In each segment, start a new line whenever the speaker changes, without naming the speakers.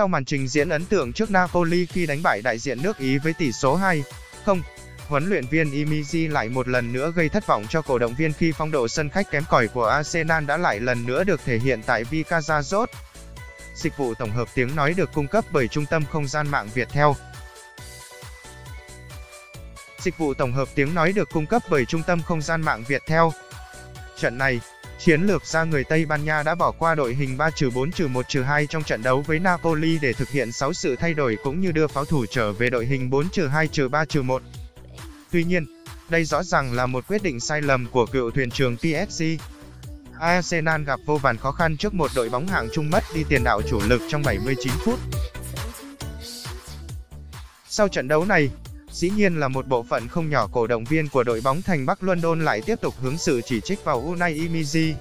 Sau màn trình diễn ấn tượng trước Napoli khi đánh bại đại diện nước Ý với tỷ số 2-0, huấn luyện viên Imizi lại một lần nữa gây thất vọng cho cổ động viên khi phong độ sân khách kém cỏi của Arsenal đã lại lần nữa được thể hiện tại Vicazazot. Dịch vụ tổng hợp tiếng nói được cung cấp bởi Trung tâm Không gian mạng Viettel. Dịch vụ tổng hợp tiếng nói được cung cấp bởi Trung tâm Không gian mạng Viettel. Trận này, chiến lược gia người Tây Ban Nha đã bỏ qua đội hình 3-4-1-2 trong trận đấu với Napoli để thực hiện 6 sự thay đổi cũng như đưa pháo thủ trở về đội hình 4-2-3-1. Tuy nhiên, đây rõ ràng là một quyết định sai lầm của cựu thuyền trưởng PSG. Arsenal gặp vô vàn khó khăn trước một đội bóng hạng trung mất đi tiền đạo chủ lực trong 79 phút. Sau trận đấu này, dĩ nhiên là một bộ phận không nhỏ cổ động viên của đội bóng thành Bắc London lại tiếp tục hướng sự chỉ trích vào Unai Emery.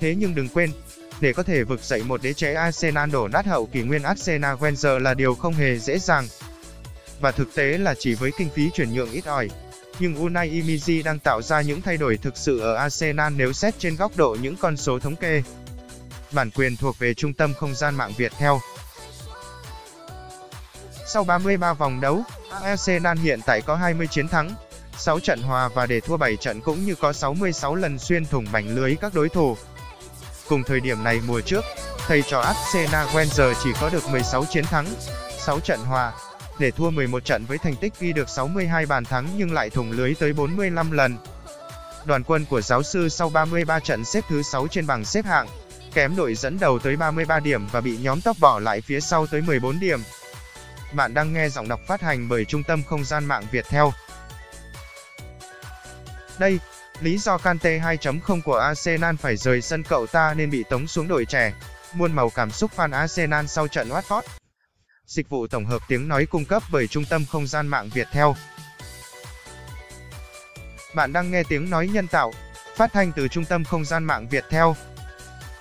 Thế nhưng đừng quên, để có thể vực dậy một đế chế Arsenal đổ nát hậu kỷ nguyên Arsenal Wenger là điều không hề dễ dàng. Và thực tế là chỉ với kinh phí chuyển nhượng ít ỏi, nhưng Unai Emery đang tạo ra những thay đổi thực sự ở Arsenal nếu xét trên góc độ những con số thống kê. Bản quyền thuộc về trung tâm không gian mạng Việt theo. Sau 33 vòng đấu, Arsenal hiện tại có 20 chiến thắng, 6 trận hòa và để thua 7 trận cũng như có 66 lần xuyên thủng mảnh lưới các đối thủ. Cùng thời điểm này mùa trước, thầy trò Arsenal Wenger chỉ có được 16 chiến thắng, 6 trận hòa, để thua 11 trận với thành tích ghi được 62 bàn thắng nhưng lại thủng lưới tới 45 lần. Đoàn quân của giáo sư sau 33 trận xếp thứ 6 trên bảng xếp hạng, kém đội dẫn đầu tới 33 điểm và bị nhóm tóc bỏ lại phía sau tới 14 điểm. Bạn đang nghe giọng đọc phát hành bởi Trung tâm Không gian mạng Việt theo. Đây, lý do Kante 2.0 của Arsenal phải rời sân cậu ta nên bị tống xuống đội trẻ. Muôn màu cảm xúc fan Arsenal sau trận Watford. Dịch vụ tổng hợp tiếng nói cung cấp bởi Trung tâm Không gian mạng Việt theo. Bạn đang nghe tiếng nói nhân tạo, phát thanh từ Trung tâm Không gian mạng Việt theo.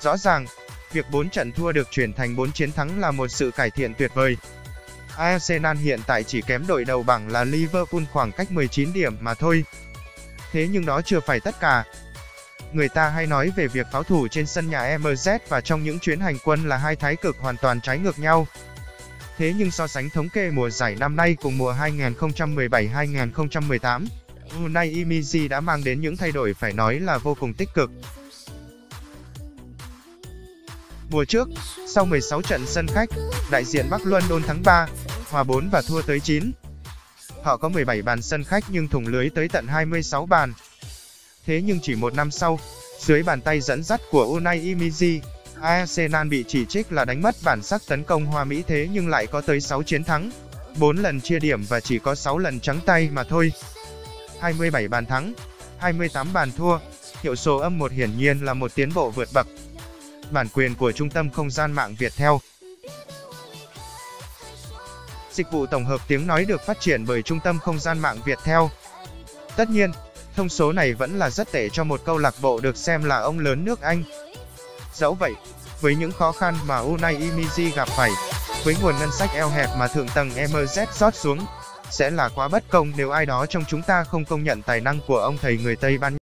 Rõ ràng, việc 4 trận thua được chuyển thành 4 chiến thắng là một sự cải thiện tuyệt vời. Arsenal hiện tại chỉ kém đội đầu bảng là Liverpool khoảng cách 19 điểm mà thôi. Thế nhưng đó chưa phải tất cả. Người ta hay nói về việc pháo thủ trên sân nhà MZ và trong những chuyến hành quân là hai thái cực hoàn toàn trái ngược nhau. Thế nhưng so sánh thống kê mùa giải năm nay cùng mùa 2017-2018, Unai Emery đã mang đến những thay đổi phải nói là vô cùng tích cực. Mùa trước, sau 16 trận sân khách, đại diện Bắc London thắng 3, hòa 4 và thua tới 9. Họ có 17 bàn sân khách nhưng thủng lưới tới tận 26 bàn. Thế nhưng chỉ một năm sau, dưới bàn tay dẫn dắt của Unai Emery, Arsenal bị chỉ trích là đánh mất bản sắc tấn công hoa mỹ thế nhưng lại có tới 6 chiến thắng, 4 lần chia điểm và chỉ có 6 lần trắng tay mà thôi. 27 bàn thắng, 28 bàn thua, hiệu số âm 1 hiển nhiên là một tiến bộ vượt bậc. Bản quyền của Trung tâm Không gian mạng Việt theo. Dịch vụ tổng hợp tiếng nói được phát triển bởi Trung tâm Không gian mạng Việt theo. Tất nhiên, thông số này vẫn là rất tệ cho một câu lạc bộ được xem là ông lớn nước Anh. Dẫu vậy, với những khó khăn mà Unai Emery gặp phải, với nguồn ngân sách eo hẹp mà thượng tầng MZ rót xuống, sẽ là quá bất công nếu ai đó trong chúng ta không công nhận tài năng của ông thầy người Tây Ban Nha.